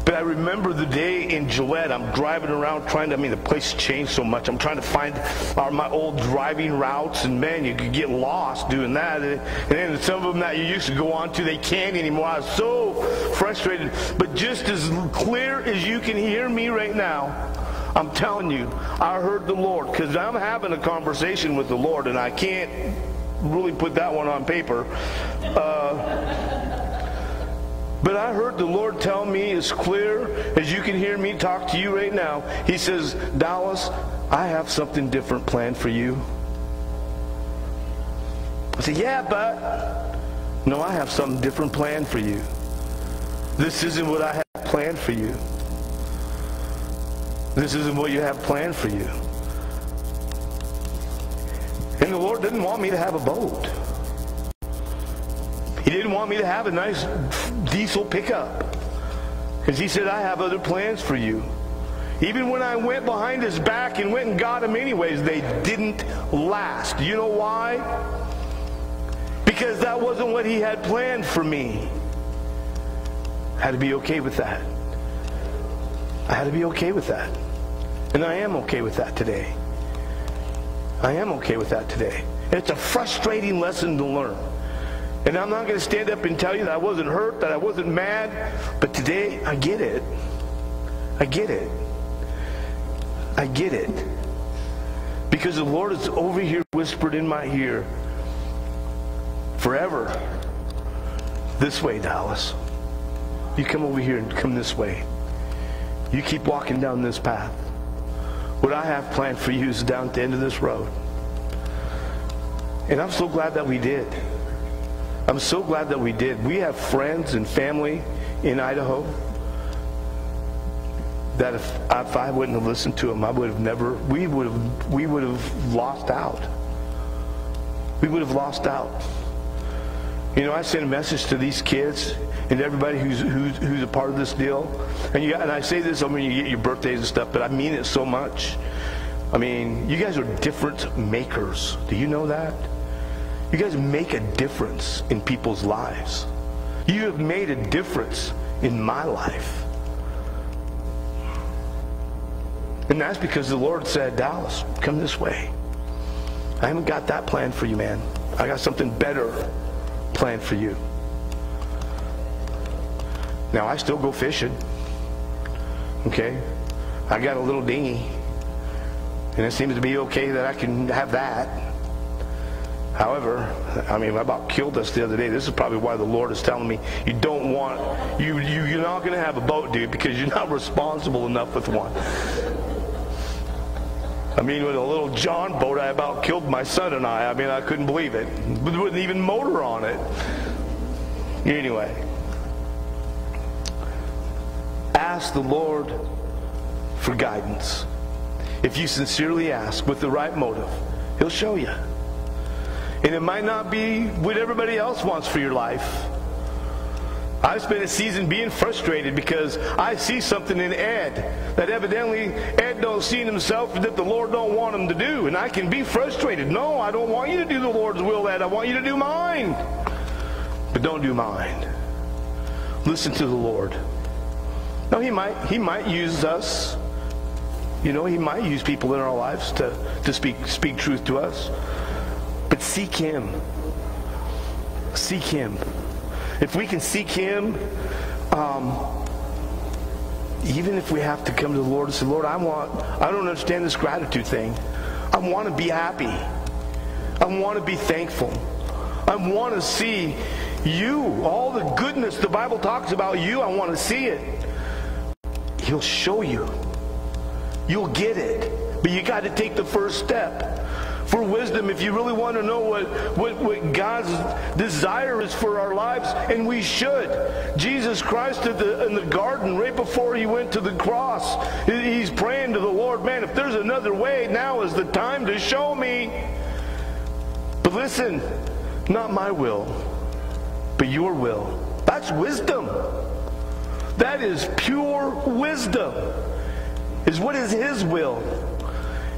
But I remember the day in Gillette, I'm driving around trying to, I mean, the place changed so much. I'm trying to find our, my old driving routes, and man, you could get lost doing that. And, and then some of them that you used to go on to, they can't anymore. I was so frustrated. But just as clear as you can hear me right now, I'm telling you, I heard the Lord because I'm having a conversation with the Lord, and I can't really put that one on paper. Uh, but I heard the Lord tell me as clear as you can hear me talk to you right now. He says, Dallas, I have something different planned for you. I said, Yeah, but no, I have something different planned for you. This isn't what I have planned for you. This isn't what you have planned for you. And the Lord didn't want me to have a boat. He didn't want me to have a nice diesel pickup. Because he said, I have other plans for you. Even when I went behind his back and went and got him anyways, they didn't last. You know why? Because that wasn't what he had planned for me. I had to be okay with that. I had to be okay with that. And I am okay with that today. I am okay with that today. It's a frustrating lesson to learn. And I'm not going to stand up and tell you that I wasn't hurt, that I wasn't mad, but today I get it. I get it. I get it. Because the Lord is over here whispered in my ear forever. This way, Dallas. You come over here and come this way. You keep walking down this path. What I have planned for you is down at the end of this road. And I'm so glad that we did. I'm so glad that we did. We have friends and family in Idaho that if, if I wouldn't have listened to them, I would have never, we would have, we would have lost out. We would have lost out. You know, I sent a message to these kids and everybody who's, who's, who's a part of this deal. And, you, and I say this, I mean, you get your birthdays and stuff, but I mean it so much. I mean, you guys are difference makers. Do you know that? You guys make a difference in people's lives. You have made a difference in my life. And that's because the Lord said, Dallas, come this way. I haven't got that plan for you, man. I got something better planned for you. Now, I still go fishing. Okay? I got a little dinghy. And it seems to be okay that I can have that. However, I mean, I about killed us the other day. This is probably why the Lord is telling me you don't want, you, you, you're not going to have a boat, dude, because you're not responsible enough with one. I mean, with a little John boat, I about killed my son and I. I mean, I couldn't believe it. With, with even motor on it. Anyway, ask the Lord for guidance. If you sincerely ask with the right motive, He'll show you. And it might not be what everybody else wants for your life. I've spent a season being frustrated because I see something in Ed that evidently Ed don't see in himself that the Lord don't want him to do. And I can be frustrated. No, I don't want you to do the Lord's will, Ed. I want you to do mine. But don't do mine. Listen to the Lord. No, he might he might use us. You know, he might use people in our lives to, to speak speak truth to us. But seek him. Seek him. If we can seek him, um, even if we have to come to the Lord and say, Lord, I want, I don't understand this gratitude thing. I want to be happy. I want to be thankful. I want to see you, all the goodness the Bible talks about you, I want to see it. He'll show you. You'll get it. But you got to take the first step for wisdom if you really want to know what, what, what God's desire is for our lives, and we should. Jesus Christ the, in the garden, right before he went to the cross, he's praying to the Lord, man, if there's another way, now is the time to show me. But listen, not my will, but your will. That's wisdom. That is pure wisdom. Is what is his will.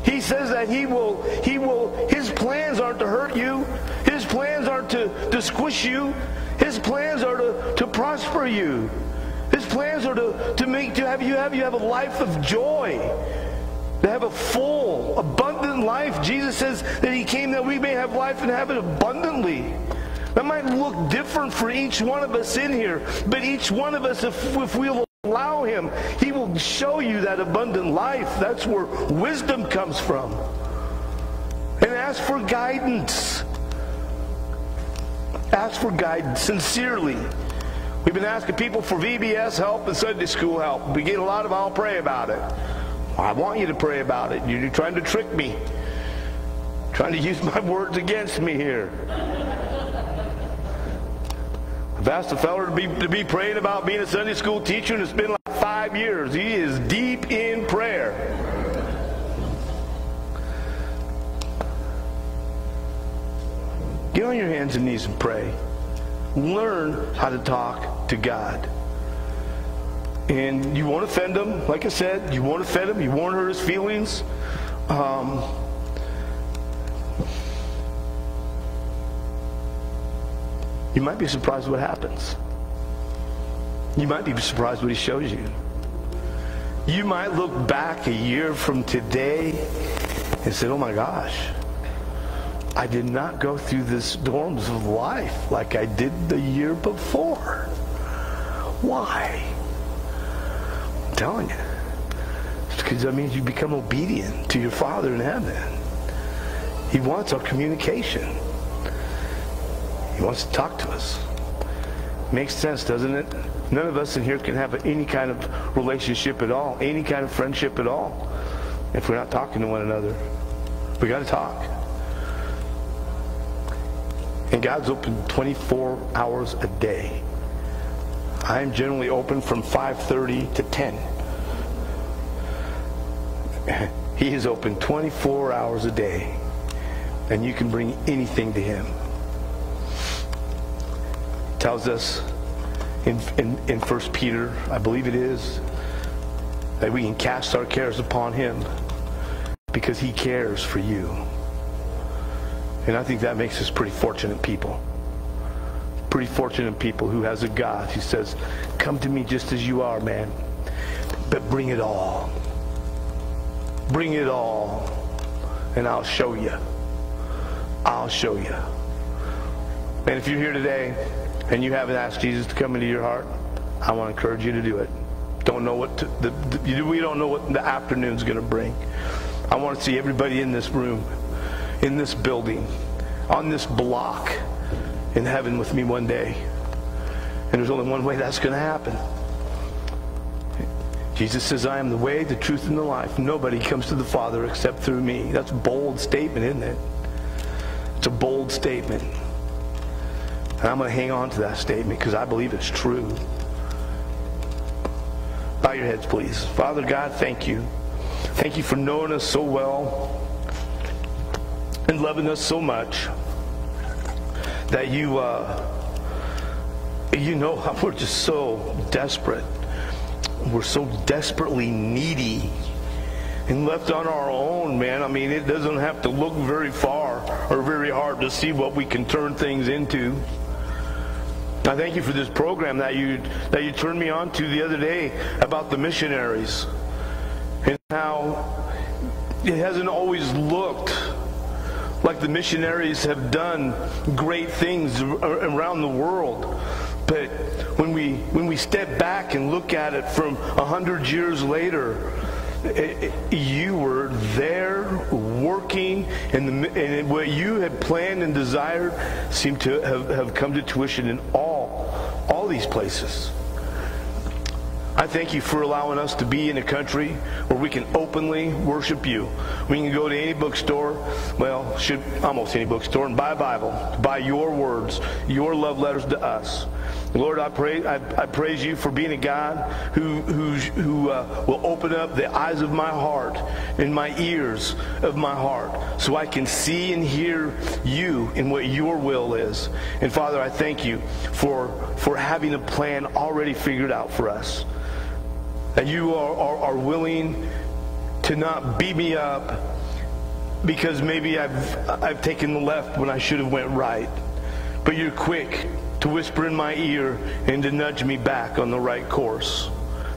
He says that he will, he will, his plans aren't to hurt you. His plans aren't to, to squish you. His plans are to, to prosper you. His plans are to, to make to have you have you have a life of joy. To have a full, abundant life. Jesus says that he came that we may have life and have it abundantly. That might look different for each one of us in here, but each one of us, if, if we'll allow him, he will show you that abundant life. That's where wisdom comes from. And ask for guidance. Ask for guidance sincerely. We've been asking people for VBS help and Sunday school help. We get a lot of I'll pray about it. I want you to pray about it. You're trying to trick me. Trying to use my words against me here. I've asked a feller to be, to be praying about being a Sunday school teacher, and it's been like five years. He is deep in prayer. Get on your hands and knees and pray. Learn how to talk to God. And you won't offend him, like I said, you won't offend him, you won't hurt his feelings. Um, you might be surprised what happens. You might be surprised what he shows you. You might look back a year from today and say, oh my gosh, I did not go through the storms of life like I did the year before. Why? I'm telling you. It's because that means you become obedient to your Father in heaven. He wants our communication. He wants to talk to us. Makes sense, doesn't it? None of us in here can have any kind of relationship at all, any kind of friendship at all, if we're not talking to one another. We got to talk. And God's open 24 hours a day. I am generally open from 5:30 to 10. *laughs* He is open 24 hours a day, and you can bring anything to Him. Tells us in, in, in 1 Peter, I believe it is, that we can cast our cares upon Him because He cares for you. And I think that makes us pretty fortunate people. Pretty fortunate people who has a God who says, Come to me just as you are, man. But bring it all. Bring it all. And I'll show you. I'll show you. And if you're here today and you haven't asked Jesus to come into your heart, I want to encourage you to do it. Don't know what to, the, the, we don't know what the afternoon's going to bring. I want to see everybody in this room in this building, on this block, in heaven with me one day. And there's only one way that's going to happen. Jesus says, I am the way, the truth, and the life. Nobody comes to the Father except through me. That's a bold statement, isn't it? It's a bold statement. And I'm going to hang on to that statement because I believe it's true. Bow your heads, please. Father God, thank you. Thank you for knowing us so well and loving us so much that you uh, you know *laughs* we're just so desperate we're so desperately needy and left on our own man i mean it doesn't have to look very far or very hard to see what we can turn things into I thank you for this program that you that you turned me on to the other day about the missionaries and how it hasn't always looked like the missionaries have done great things around the world. But when we when we step back and look at it from a hundred years later, it, it, you were there working, and, the, and what you had planned and desired seemed to have, have come to tuition in all all these places. I thank you for allowing us to be in a country where we can openly worship you. We can go to any bookstore, well, should almost any bookstore, and buy a Bible, buy your words, your love letters to us. Lord, I pray, I, I praise you for being a God who who who uh, will open up the eyes of my heart and my ears of my heart, so I can see and hear you and what your will is. And Father, I thank you for for having a plan already figured out for us that you are, are, are willing to not beat me up because maybe I've, I've taken the left when I should have went right. But you're quick to whisper in my ear and to nudge me back on the right course.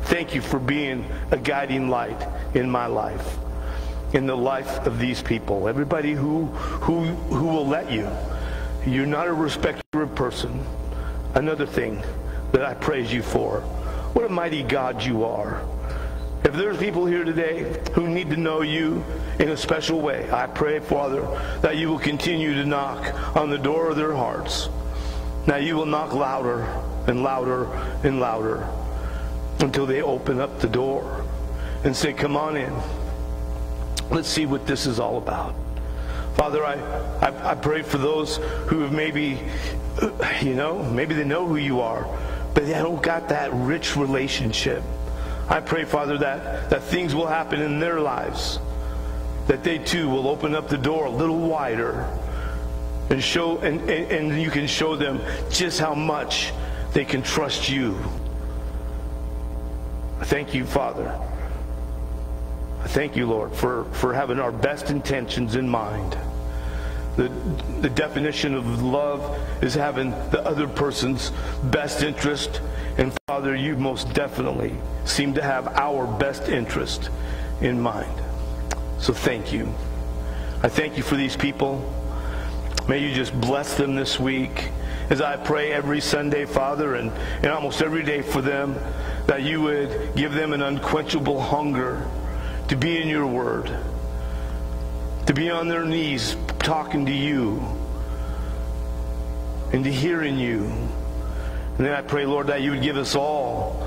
Thank you for being a guiding light in my life, in the life of these people. Everybody who, who, who will let you. You're not a respecter of person. Another thing that I praise you for. What a mighty God you are. If there's people here today who need to know you in a special way, I pray, Father, that you will continue to knock on the door of their hearts. Now you will knock louder and louder and louder until they open up the door and say, Come on in. Let's see what this is all about. Father, I, I, I pray for those who have maybe, you know, maybe they know who you are, but they don't got that rich relationship. I pray, Father, that, that things will happen in their lives, that they too will open up the door a little wider and show and, and, and you can show them just how much they can trust you. I thank you, Father. I thank you, Lord, for, for having our best intentions in mind. The, the definition of love is having the other person's best interest. And Father, you most definitely seem to have our best interest in mind. So thank you. I thank you for these people. May you just bless them this week as I pray every Sunday, Father, and, and almost every day for them, that you would give them an unquenchable hunger to be in your word, to be on their knees talking to you, and to hearing you. And then I pray, Lord, that you would give us all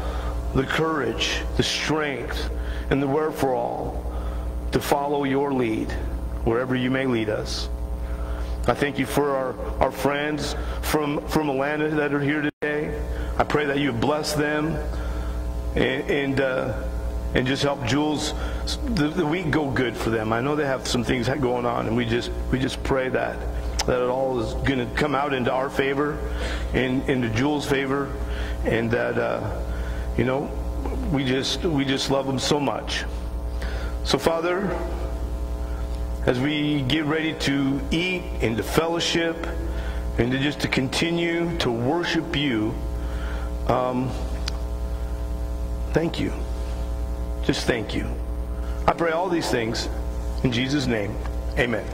the courage, the strength, and the wherefore all to follow your lead wherever you may lead us. I thank you for our, our friends from, from Atlanta that are here today. I pray that you bless them and, and, uh, and just help Jules the, the week go good for them. I know they have some things going on, and we just we just pray that that it all is going to come out into our favor, and into Jules' favor, and that uh, you know we just we just love them so much. So Father, as we get ready to eat and to fellowship and to just to continue to worship you, um, thank you. Just thank you. I pray all these things in Jesus' name. Amen.